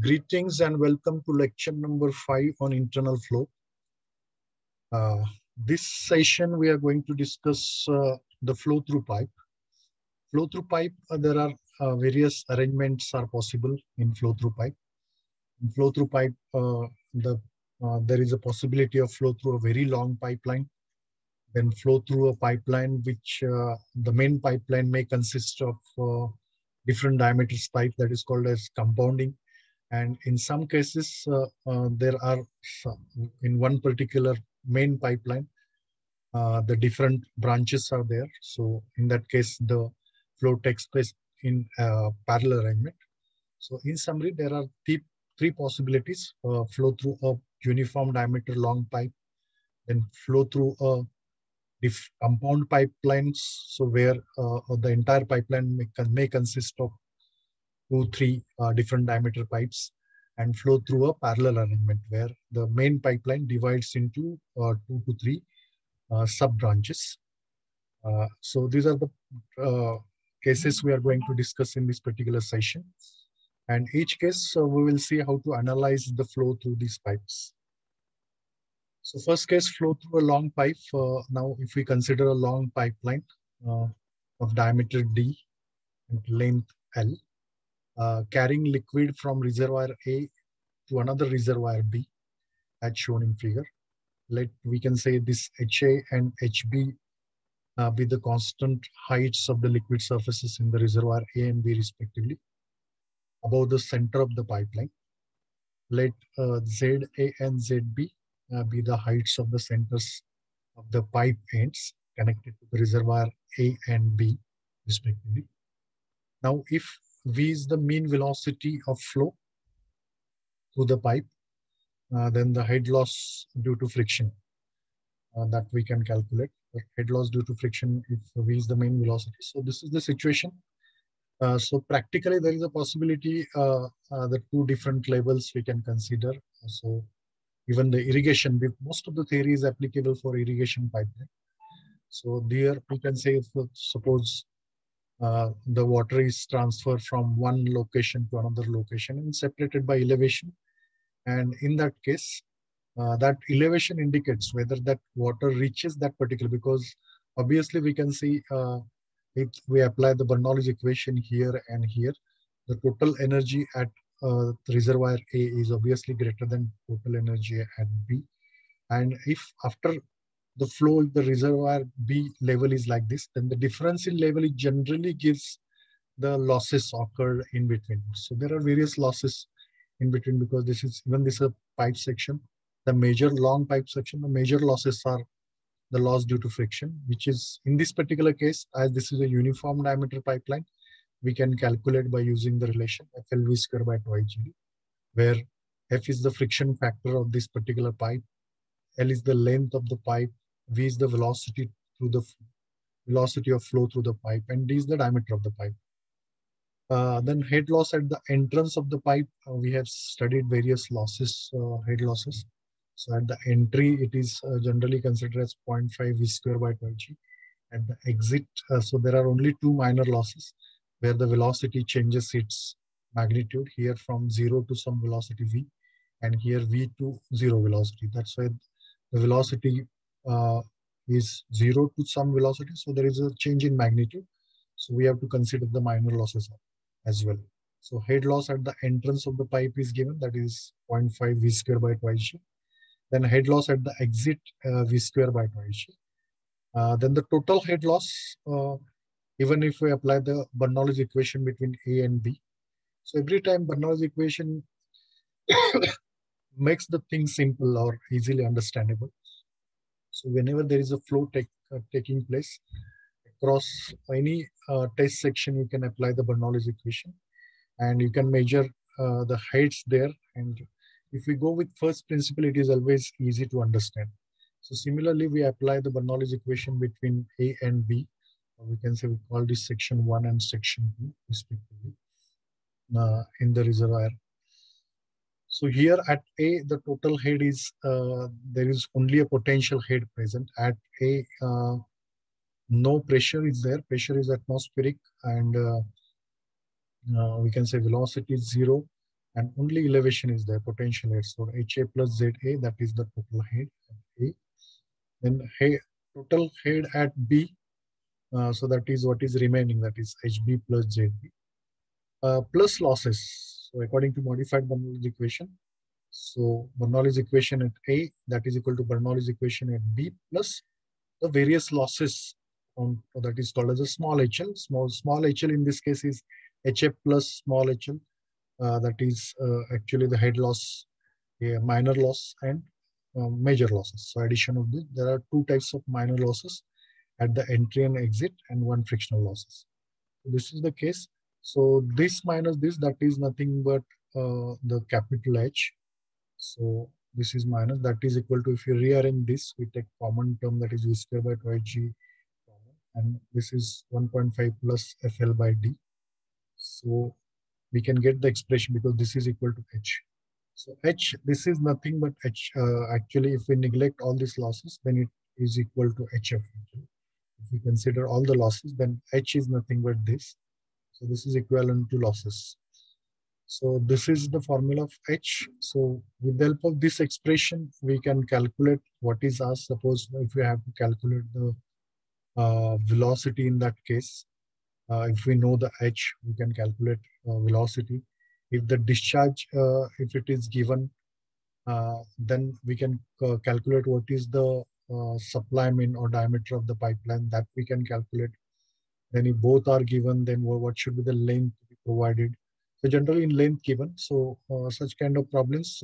Greetings and welcome to lecture number five on internal flow. Uh, this session we are going to discuss uh, the flow through pipe. Flow through pipe, uh, there are uh, various arrangements are possible in flow through pipe. In flow through pipe, uh, the uh, there is a possibility of flow through a very long pipeline, then flow through a pipeline which the main pipeline may consist of different diameters pipe that is called as compounding and in some cases, uh, uh, there are some, in one particular main pipeline, uh, the different branches are there. So in that case, the flow takes place in parallel arrangement. So in summary, there are three, three possibilities, flow through a uniform diameter long pipe, then flow through a if compound pipelines, so where uh, the entire pipeline may, may consist of two, three uh, different diameter pipes and flow through a parallel arrangement where the main pipeline divides into uh, two to three uh, sub branches. Uh, so these are the uh, cases we are going to discuss in this particular session. And each case, uh, we will see how to analyze the flow through these pipes. So first case, flow through a long pipe. now, if we consider a long pipeline of diameter D and length L, uh, carrying liquid from reservoir A to another reservoir B as shown in figure. Let we can say this HA and HB uh, be the constant heights of the liquid surfaces in the reservoir A and B respectively above the center of the pipeline. Let uh, ZA and ZB uh, be the heights of the centers of the pipe ends connected to the reservoir A and B respectively. Now, if v is the mean velocity of flow through the pipe, uh, then the head loss due to friction uh, that we can calculate. The head loss due to friction if v is the main velocity. So this is the situation. Uh, so practically there is a possibility uh, uh, the two different levels we can consider. So even the irrigation, most of the theory is applicable for irrigation pipeline. So there we can say, if, suppose uh, the water is transferred from one location to another location and separated by elevation. And in that case, uh, that elevation indicates whether that water reaches that particular, because obviously we can see uh, if we apply the Bernoulli's equation here and here, the total energy at uh, reservoir A is obviously greater than total energy at B. And if after the flow the reservoir B level is like this, then the difference in level generally gives the losses occur in between. So there are various losses in between because this is even this is a pipe section. The major long pipe section, the major losses are the loss due to friction, which is in this particular case, as this is a uniform diameter pipeline, we can calculate by using the relation FLV square by 2 where F is the friction factor of this particular pipe, L is the length of the pipe, v is the velocity through the velocity of flow through the pipe, and d is the diameter of the pipe. Uh, then head loss at the entrance of the pipe, uh, we have studied various losses, uh, head losses. So at the entry, it is uh, generally considered as 0.5 v square by 2 g. At the exit, uh, so there are only two minor losses where the velocity changes its magnitude here from zero to some velocity v and here v to zero velocity. That's why the velocity is zero to some velocity. So there is a change in magnitude. So we have to consider the minor losses as well. So head loss at the entrance of the pipe is given, that is 0.5 v square by 2 g. Then head loss at the exit uh, v square by 2 g. Uh, then the total head loss, uh, even if we apply the Bernoulli's equation between A and B. So every time Bernoulli's equation makes the thing simple or easily understandable. So whenever there is a flow take, uh, taking place across any uh, test section, you can apply the Bernoulli's equation and you can measure uh, the heights there. And if we go with first principle, it is always easy to understand. So similarly, we apply the Bernoulli's equation between A and B. We can say we call this section one and section two respectively uh, in the reservoir so here at A, the total head is, uh, there is only a potential head present. At A, uh, no pressure is there. Pressure is atmospheric and uh, uh we can say velocity is zero. and only elevation is there, potential head. So HA plus ZA, that is the total head at A. Then head, total head at B, uh, so that is what is remaining, that is HB plus ZB. Uh, plus losses. So according to modified Bernoulli's equation, so Bernoulli's equation at A, that is equal to Bernoulli's equation at B plus the various losses on that is called as a small HL. Small small HL in this case is HF plus small HL uh, that is uh, actually the head loss, a minor loss and uh, major losses. So addition of this, there are two types of minor losses at the entry and exit and one frictional losses. So this is the case. So this minus this, that is nothing but uh, the capital H. So this is minus, that is equal to, if you rearrange this, we take common term that is V square by 2Hg and this is 1.5 plus FL by D. So we can get the expression because this is equal to h. So h, this is nothing but h. Uh, actually, if we neglect all these losses, then it is equal to hf. If we consider all the losses, then h is nothing but this. So this is equivalent to losses. So this is the formula of h. So with the help of this expression, we can calculate what is asked. Suppose if we have to calculate the uh, velocity in that case, uh, if we know the h, we can calculate uh, velocity. If the discharge, uh, if it is given, then we can calculate what is the supply mean or diameter of the pipeline that we can calculate. Then if both are given, then what should be the length be provided? So generally in length given. So such kind of problems,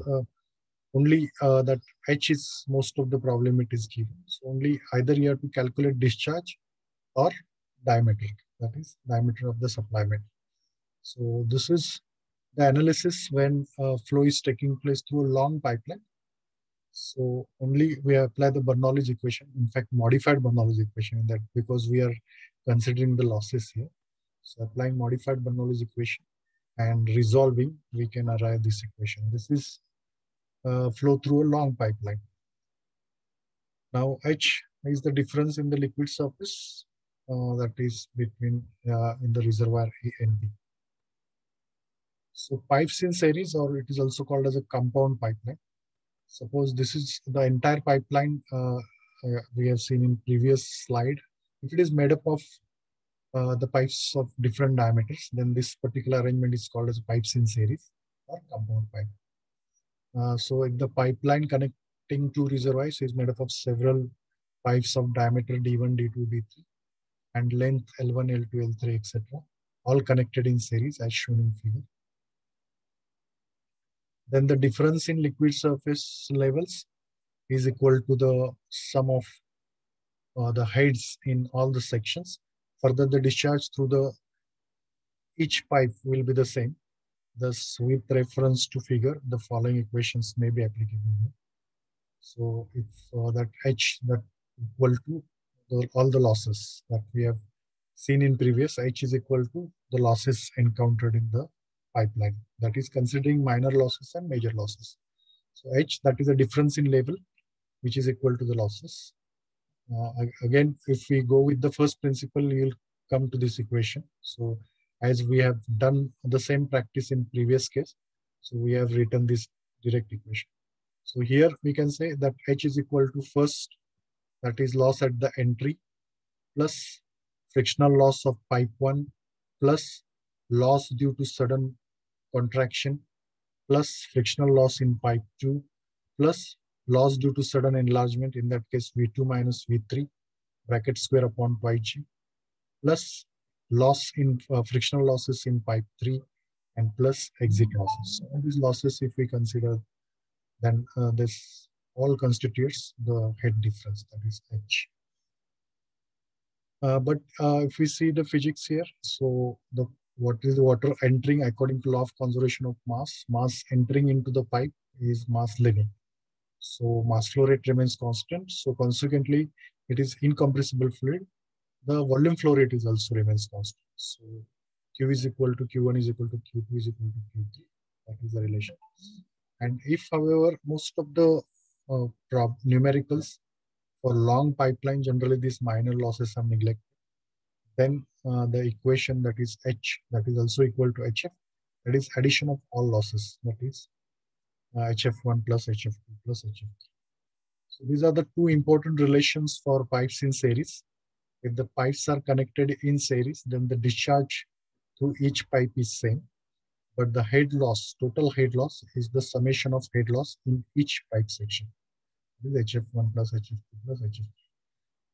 only uh, that h is most of the problem it is given. So only either you have to calculate discharge or diameter that is diameter of the supply metal. So this is the analysis when uh, flow is taking place through a long pipeline. So only we apply the Bernoulli's equation, in fact, modified Bernoulli's equation in that because we are considering the losses here. So applying modified Bernoulli's equation and resolving, we can arrive this equation. This is uh, flow through a long pipeline. Now H is the difference in the liquid surface uh, that is between uh, in the reservoir A and B. So pipes in series, or it is also called as a compound pipeline. Suppose this is the entire pipeline uh, uh we have seen in previous slide. If it is made up of uh, the pipes of different diameters, then this particular arrangement is called as pipes in series or compound pipe. Uh, so if the pipeline connecting two reservoirs is made up of several pipes of diameter D1, D2, D3, and length L1, L2, L3, etc. All connected in series as shown in figure. Then the difference in liquid surface levels is equal to the sum of uh, the heads in all the sections. Further, the discharge through the each pipe will be the same. Thus, with reference to figure, the following equations may be applicable. So if uh, that H that equal to the, all the losses that we have seen in previous, H is equal to the losses encountered in the pipeline. That is considering minor losses and major losses. So H, that is a difference in level, which is equal to the losses. Uh, again, if we go with the first principle, you'll come to this equation. So as we have done the same practice in previous case, so we have written this direct equation. So here we can say that H is equal to first that is loss at the entry plus frictional loss of pipe 1 plus loss due to sudden contraction plus frictional loss in pipe 2 plus loss due to sudden enlargement in that case v2 minus v3 bracket square upon pi g plus loss in uh, frictional losses in pipe 3 and plus exit losses. All these losses if we consider then uh, this all constitutes the head difference, that is H. Uh, but uh, if we see the physics here, so the what is the water entering according to law of conservation of mass? Mass entering into the pipe is mass leaving. So mass flow rate remains constant. So consequently, it is incompressible fluid. The volume flow rate is also remains constant. So Q is equal to Q1 is equal to Q2 is equal to Q3. That is the relation. And if, however, most of the uh, numericals for long pipeline, generally these minor losses are neglected. Then uh, the equation that is H, that is also equal to HF, That is addition of all losses. That is HF1 plus HF2 plus HF3. So these are the two important relations for pipes in series. If the pipes are connected in series, then the discharge through each pipe is same. But the head loss, total head loss, is the summation of head loss in each pipe section. This is HF1 plus HF2 plus HF3.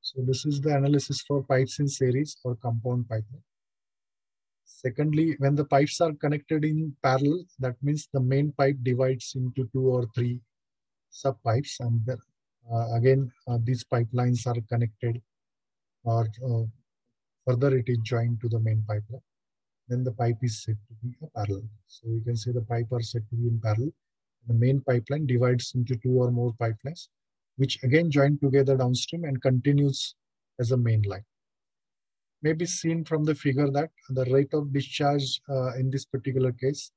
So this is the analysis for pipes in series or compound pipeline. Secondly, when the pipes are connected in parallel, that means the main pipe divides into two or three sub pipes and uh, again, uh, these pipelines are connected or uh, further it is joined to the main pipeline. Then the pipe is said to be a parallel. So we can say the pipe are said to be in parallel. The main pipeline divides into two or more pipelines, which again join together downstream and continues as a main line may be seen from the figure that the rate of discharge uh, in this particular case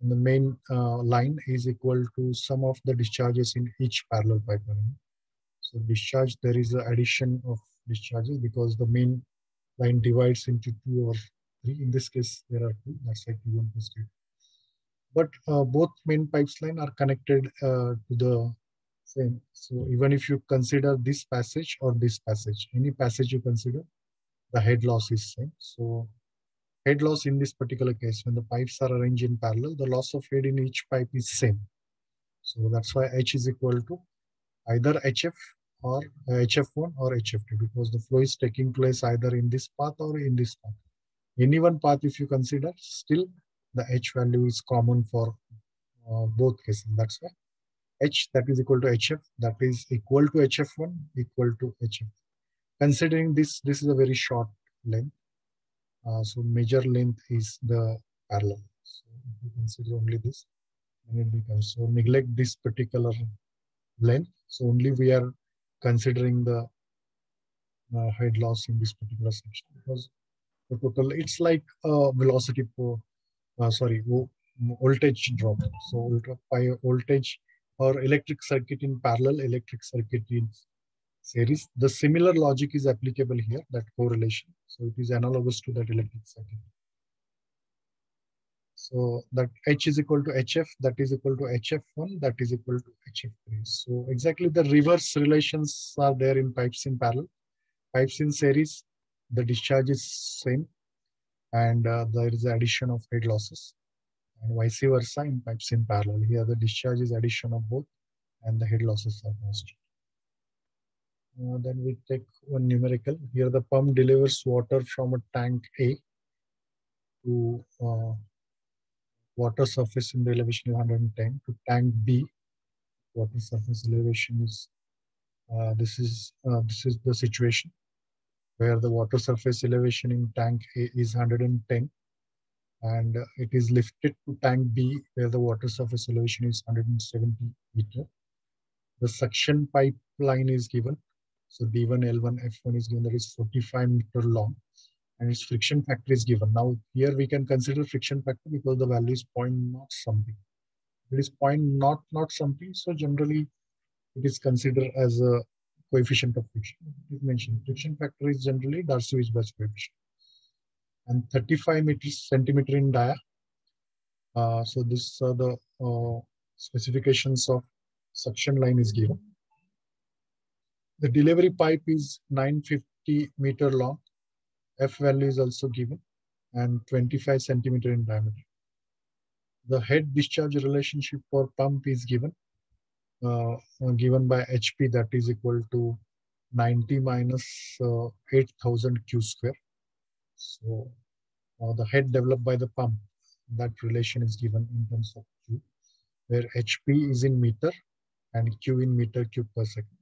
in the main uh, line is equal to sum of the discharges in each parallel pipeline. So discharge, there is an addition of discharges because the main line divides into two or three. In this case, there are two, that's like T1 plus T2. But uh, both main pipes line are connected uh, to the same. So even if you consider this passage or this passage, any passage you consider, the head loss is same. So head loss in this particular case, when the pipes are arranged in parallel, the loss of head in each pipe is same. So that's why H is equal to either HF or uh, HF1 or HF2 because the flow is taking place either in this path or in this path. Any one path, if you consider, still the H value is common for uh, both cases. That's why H that is equal to HF that is equal to HF1 equal to HF considering this, this is a very short length. Uh, so major length is the parallel. So if you consider only this, then it becomes, so neglect this particular length. So only we are considering the uh, head loss in this particular section because the total, it's like a velocity for, uh, sorry, voltage drop. So voltage or electric circuit in parallel, electric circuit is series. The similar logic is applicable here, that correlation. So it is analogous to that electric circuit. So that H is equal to HF, that is equal to HF1, that is equal to HF3. So exactly the reverse relations are there in pipes in parallel. Pipes in series, the discharge is same and uh, there is addition of head losses and vice versa in pipes in parallel. Here the discharge is addition of both and the head losses are constant. Uh, then we take one numerical. Here the pump delivers water from a tank A to uh, water surface in the elevation 110 to tank B. Water surface elevation is uh, this is uh, this is the situation where the water surface elevation in tank A is 110 and it is lifted to tank B where the water surface elevation is 170 meter. The suction pipeline is given so D1, L1, F1 is given that is 45 meter long and its friction factor is given. Now here we can consider friction factor because the value is point not something. It is point not not something. So generally it is considered as a coefficient of friction. It is mentioned friction factor is generally Darcy-Weisbach coefficient. And 35 meters centimeter in dia. Uh, so this are the uh, specifications of suction line is given. The delivery pipe is 950 meter long. F value is also given and 25 centimeter in diameter. The head discharge relationship for pump is given, uh, given by HP that is equal to 90 minus, uh, 8000 Q square. So uh, the head developed by the pump, that relation is given in terms of Q, where HP is in meter and Q in meter cube per second.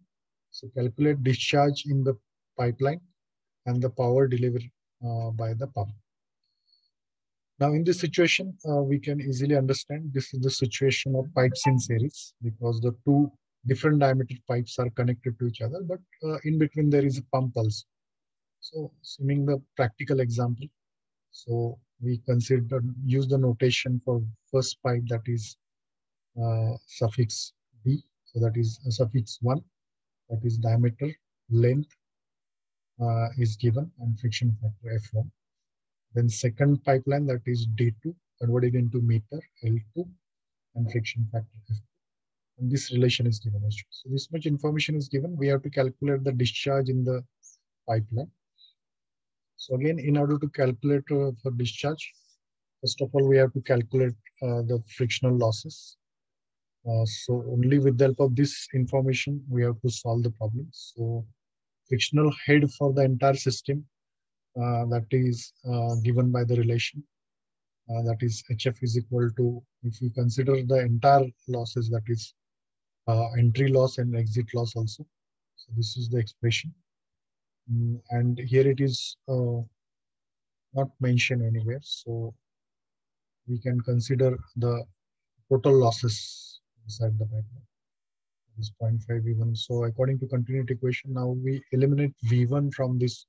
So calculate discharge in the pipeline and the power delivered uh, by the pump. Now in this situation, uh, we can easily understand this is the situation of pipes in series because the two different diameter pipes are connected to each other, but uh, in between there is a pump also. So assuming the practical example, so we consider use the notation for first pipe that is uh, suffix B, so that is suffix 1 that is diameter, length uh, is given and friction factor F1. Then second pipeline that is D2 converted into meter L2 and friction factor F2. And this relation is given. So this much information is given. We have to calculate the discharge in the pipeline. So again, in order to calculate uh, for discharge, first of all, we have to calculate uh, the frictional losses. Uh, so only with the help of this information, we have to solve the problem. So frictional head for the entire system uh, that is uh, given by the relation. Uh, that is HF is equal to, if we consider the entire losses, that is entry loss and exit loss also. So this is the expression. Mm, and here it is not mentioned anywhere. So we can consider the total losses inside the pipeline. This 0.5 V1. So according to continuity equation, now we eliminate V1 from this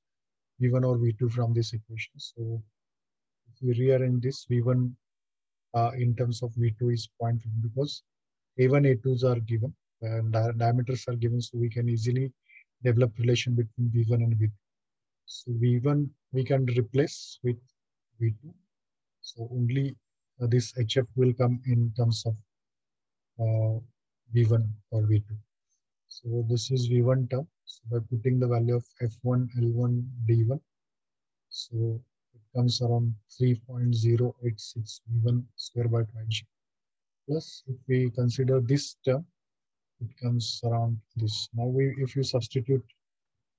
V1 or V2 from this equation. So if we rearrange this V1 uh, in terms of V2 is 0.5 because A1, A2s are given and di diameters are given. So we can easily develop relation between V1 and V2. So V1 we can replace with V2. So only uh, this HF will come in terms of V1 or V2. So this is V1 term. So by putting the value of F1, L1, D1, so it comes around 3.086 V1 square by 20. Plus, if we consider this term, it comes around this. Now, we if you substitute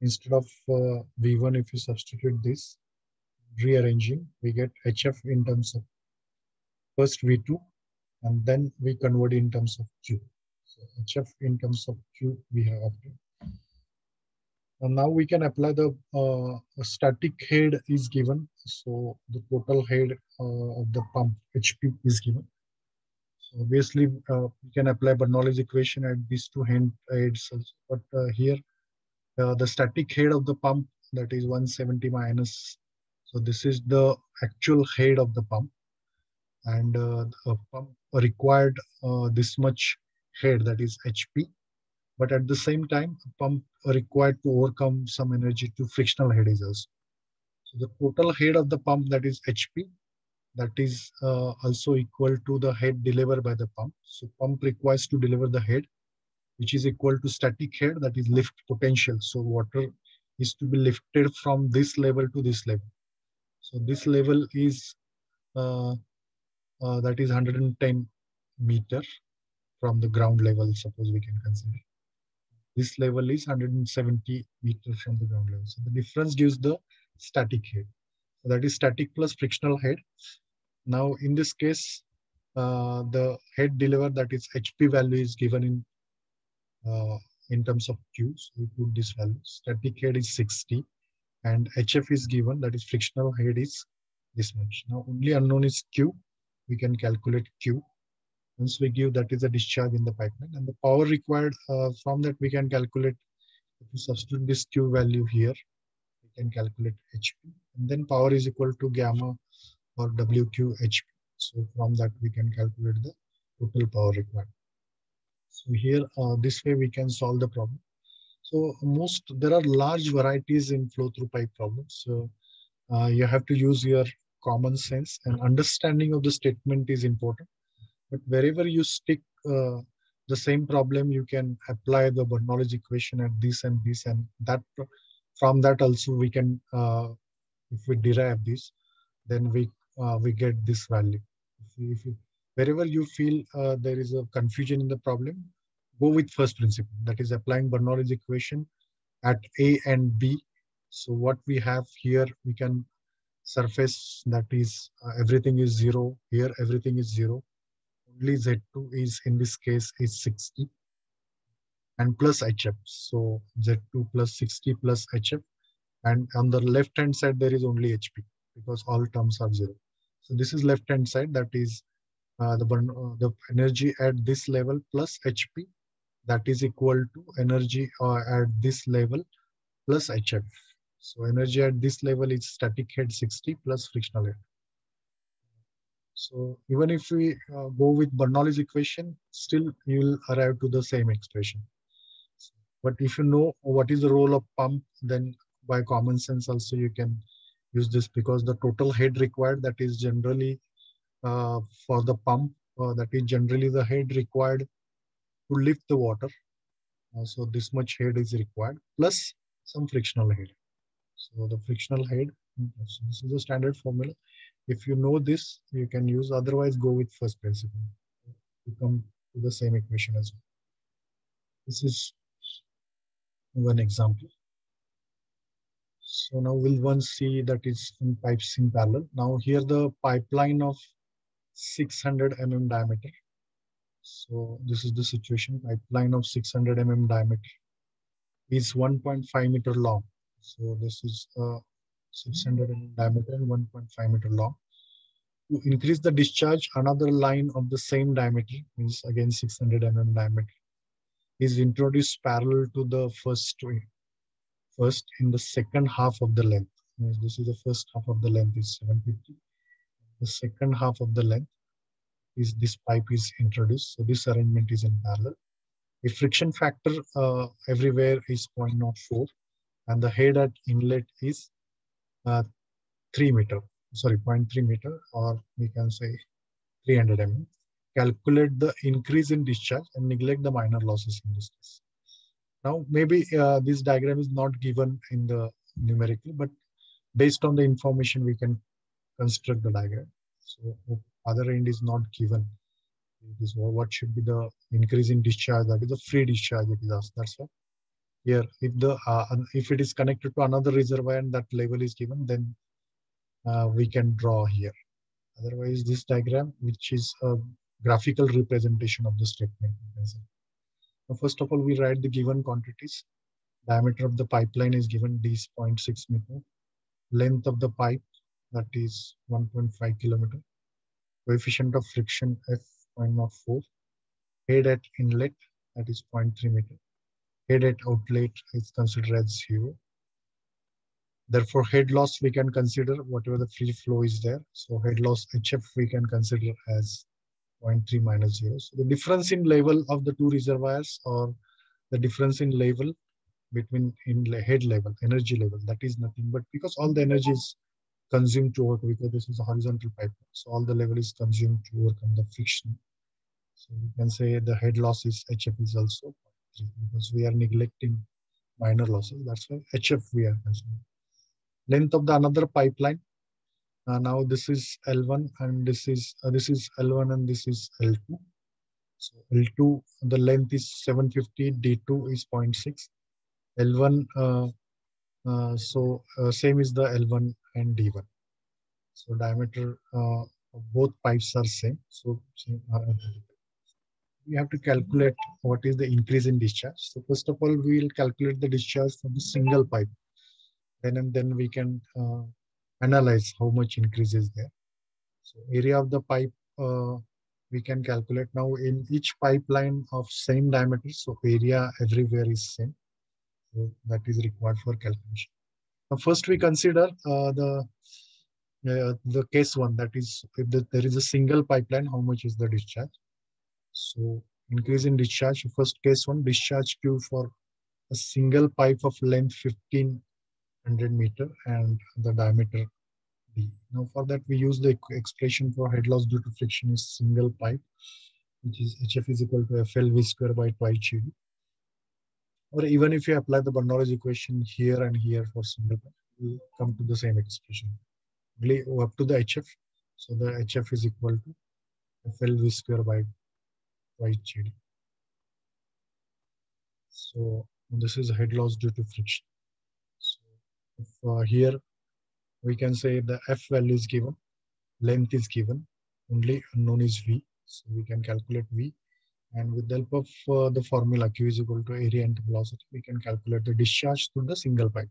instead of uh, V1, if you substitute this, rearranging, we get HF in terms of first V2 and then we convert in terms of Q. So HF in terms of Q we have obtained. And now we can apply the uh, static head is given. So the total head uh, of the pump HP is given. So obviously uh, we can apply Bernoulli's equation at these two hand heads. But uh, here uh, the static head of the pump that is 170 minus. So this is the actual head of the pump and uh, the pump required uh, this much head that is HP but at the same time pump required to overcome some energy to frictional head is also. So the total head of the pump that is HP that is uh, also equal to the head delivered by the pump. So pump requires to deliver the head which is equal to static head that is lift potential. So water is to be lifted from this level to this level. So this level is uh, uh, that is 110 meter from the ground level, suppose we can consider. This level is 170 meter from the ground level. So the difference gives the static head. So that is static plus frictional head. Now in this case, uh, the head delivered that is HP value is given in uh, in terms of Q. So we put this value. Static head is 60 and HF is given that is frictional head is this much. Now only unknown is Q we can calculate Q. Once we give that is a discharge in the pipeline and the power required uh, from that we can calculate if we substitute this Q value here, we can calculate HP and then power is equal to gamma or WQ HP. So from that we can calculate the total power required. So here, uh, this way we can solve the problem. So most, there are large varieties in flow through pipe problems. So uh, you have to use your common sense and understanding of the statement is important. But wherever you stick uh, the same problem, you can apply the Bernoulli equation at this and this and that. From that also we can, uh, if we derive this, then we uh, we get this value. If you, if you, wherever you feel uh, there is a confusion in the problem, go with first principle. That is applying Bernoulli equation at A and B. So what we have here, we can surface that is uh, everything is zero here everything is zero. Only z2 is in this case is 60 and plus hf so z2 plus 60 plus hf and on the left hand side there is only hp because all terms are zero. So this is left hand side that is uh, the burn, uh, the energy at this level plus hp that is equal to energy uh, at this level plus hf so energy at this level is static head 60 plus frictional head. So even if we uh, go with Bernoulli's equation, still you will arrive to the same expression. But if you know what is the role of pump, then by common sense also you can use this because the total head required that is generally uh, for the pump. Uh, that is generally the head required to lift the water. Uh, so this much head is required plus some frictional head. So the frictional head, so this is the standard formula. If you know this, you can use, otherwise go with first principle. You come to the same equation as well. This is one example. So now we'll one see that is in pipes in parallel. Now here the pipeline of 600 mm diameter. So this is the situation. Pipeline of 600 mm diameter is 1.5 meter long. So this is uh, 600 mm diameter and 1.5 meter long. To increase the discharge, another line of the same diameter means again 600 mm diameter is introduced parallel to the first first in the second half of the length. This is the first half of the length is 750. The second half of the length is this pipe is introduced. So this arrangement is in parallel. The friction factor uh, everywhere is 0.04 and the head at inlet is uh, 3 meter, sorry, 0.3 meter or we can say 300 mm. Calculate the increase in discharge and neglect the minor losses in this case. Now, maybe uh, this diagram is not given in the numerical, but based on the information, we can construct the diagram. So other end is not given. It is what should be the increase in discharge, that is the free discharge it is asked. That's why here, if the uh, if it is connected to another reservoir and that level is given, then uh, we can draw here. Otherwise, this diagram, which is a graphical representation of the statement, now, first of all, we write the given quantities. Diameter of the pipeline is given is 0.6 meter. Length of the pipe, that is 1.5 kilometer. Coefficient of friction F 0.04. Head at inlet, that is 0.3 meter. Head at outlet is considered as zero. Therefore, head loss we can consider whatever the free flow is there. So head loss HF we can consider as 0.3 minus 0. So the difference in level of the two reservoirs or the difference in level between in head level, energy level, that is nothing but because all the energy is consumed to work because this is a horizontal pipe. So all the level is consumed to work on the friction. So we can say the head loss is HF is also because we are neglecting minor losses. That's why HF we are considering. Length of the another pipeline uh, now this is L1 and this is uh, this is L1 and this is L2. So L2 the length is 750, D2 is 0.6. L1 uh, uh, so uh, same is the L1 and D1. So diameter uh, both pipes are same. So same, we have to calculate what is the increase in discharge. So first of all, we will calculate the discharge from the single pipe. Then and then we can analyze how much increase is there. So area of the pipe uh, we can calculate now in each pipeline of same diameter. So area everywhere is same. So that is required for calculation. Now first we consider uh, the uh, the case one that is if the, there is a single pipeline, how much is the discharge? So increase in discharge. First case one discharge Q for a single pipe of length 1500 meter and the diameter d. Now for that we use the expression for head loss due to friction is single pipe which is HF is equal to FL V square by twice GD. Or even if you apply the Bernoulli equation here and here for single pipe, we come to the same expression. Up to the HF. So the HF is equal to FL V square by GD. So this is head loss due to friction uh, here we can say the f value is given, length is given, only unknown is v. So we can calculate v. And with the help of uh, the formula q is equal to area and velocity, we can calculate the discharge through the single pipe.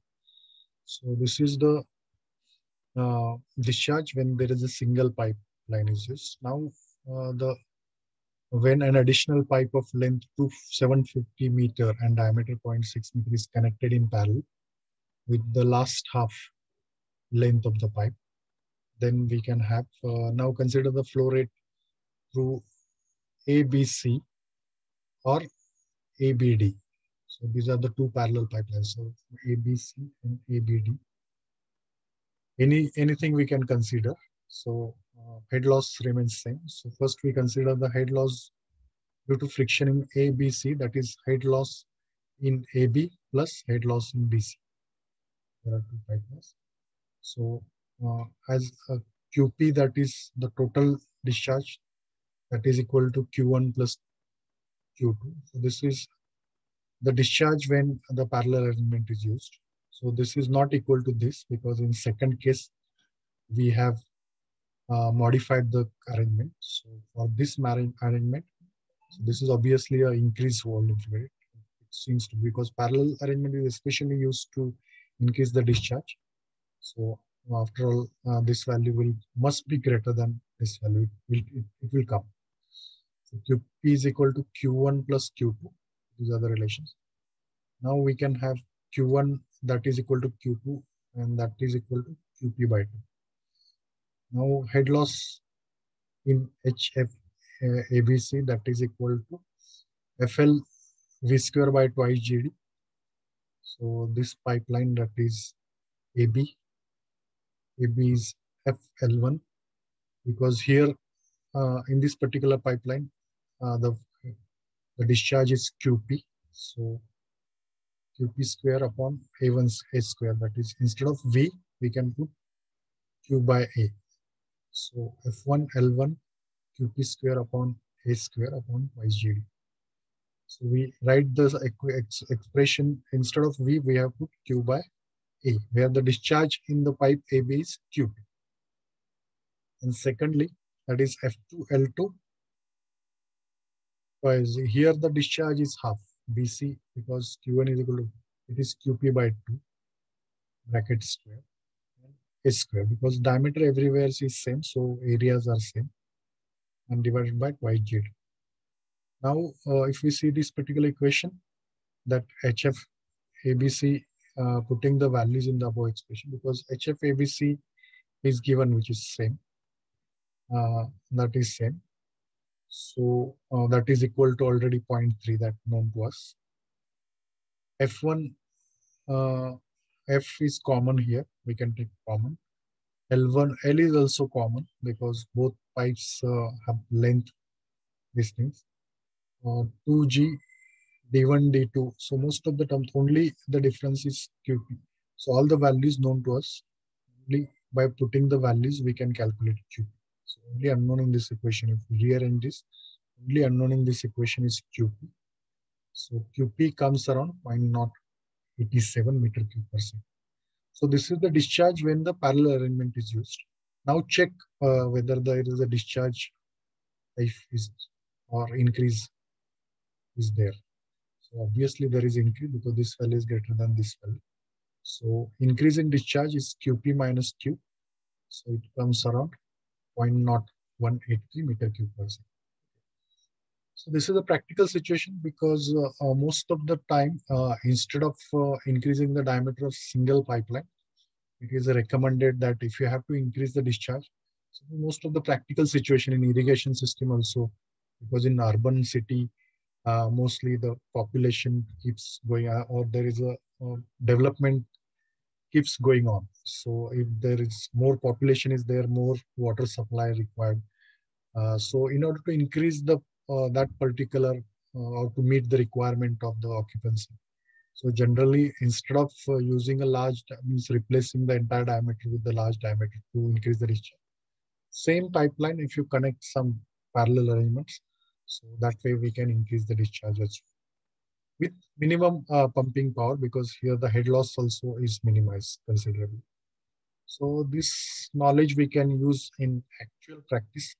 So this is the uh, discharge when there is a single pipe line is used. Now uh, the when an additional pipe of length to 750 meter and diameter 0.6 meter is connected in parallel, with the last half length of the pipe. Then we can have, uh, now consider the flow rate through ABC or ABD. So these are the two parallel pipelines. So ABC and ABD. Any anything we can consider. So uh, head loss remains same. So first we consider the head loss due to friction in ABC, that is head loss in AB plus head loss in BC. There are two loss. So uh, as a QP, that is the total discharge, that is equal to Q1 plus Q2. So this is the discharge when the parallel arrangement is used. So this is not equal to this because in second case, we have uh, modified the arrangement. So for this arrangement, so this is obviously an increased volume rate. It seems to because parallel arrangement is especially used to increase the discharge. So after all, uh, this value will must be greater than this value. It will, it, it will come. So QP is equal to Q1 plus Q2. These are the relations. Now we can have Q1 that is equal to Q2 and that is equal to QP by 2. Now head loss in HF uh, ABC that is equal to FL V square by twice GD. So this pipeline that is AB, AB is FL1 because here uh, in this particular pipeline, uh, the, the discharge is QP. So QP square upon A1 A square. That is instead of V, we can put Q by A. So F1 L1 QP square upon A square upon YGD. So we write this ex expression instead of V, we have put Q by A, where the discharge in the pipe AB is QP. And secondly, that is F2 L2. Because here the discharge is half BC because Q1 is equal to it is QP by 2 bracket square is square because diameter everywhere is same, so areas are same and divided by YG. Now, uh, if we see this particular equation, that HF ABC uh, putting the values in the above expression because HF ABC is given, which is same. Uh, that is same. So uh, that is equal to already 0.3 that known to us. F1, uh, F is common here. We can take common. L1, L is also common because both pipes uh, have length, these things. Uh, 2G, D1, D2. So most of the terms, only the difference is QP. So all the values known to us, only by putting the values, we can calculate QP. So only unknown in this equation, if we rearrange this, only unknown in this equation is QP. So QP comes around 0.087 meter cube per second. So this is the discharge when the parallel arrangement is used. Now check uh, whether there is a discharge if is or increase is there. So obviously there is increase because this value is greater than this value. So increase in discharge is QP minus Q. So it comes around 0.0183 meter cube per second. So this is a practical situation because uh, uh, most of the time, uh, instead of uh, increasing the diameter of single pipeline, it is recommended that if you have to increase the discharge, so most of the practical situation in irrigation system also, because in urban city, uh, mostly the population keeps going uh, or there is a development keeps going on. So if there is more population is there, more water supply required. so in order to increase the uh, that particular uh, or to meet the requirement of the occupancy. So generally, instead of uh, using a large, means replacing the entire diameter with the large diameter to increase the discharge. Same pipeline, if you connect some parallel arrangements, so that way we can increase the discharge as. With minimum uh, pumping power, because here the head loss also is minimized considerably. So this knowledge we can use in actual practice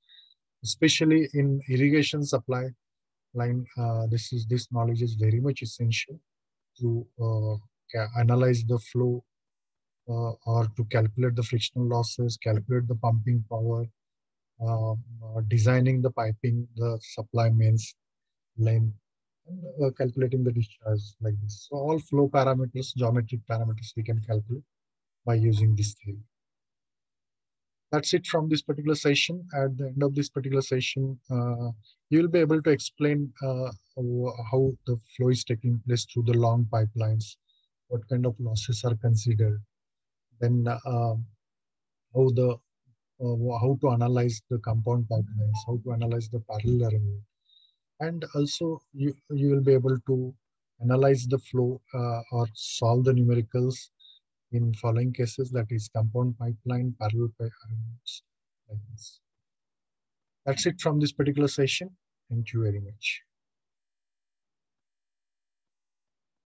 especially in irrigation supply line. Uh, this is this knowledge is very much essential to uh, analyze the flow uh, or to calculate the frictional losses, calculate the pumping power, um, uh, designing the piping, the supply mains length, and uh, calculating the discharge like this. So all flow parameters, geometric parameters we can calculate by using this theory that's it from this particular session. At the end of this particular session, uh, you will be able to explain uh, how the flow is taking place through the long pipelines, what kind of losses are considered, then uh, how the uh, how to analyze the compound pipelines, how to analyze the parallel. And also you, you will be able to analyze the flow uh, or solve the numericals in following cases that is compound pipeline, parallel arrangements uh, like this. That's it from this particular session. Thank you very much.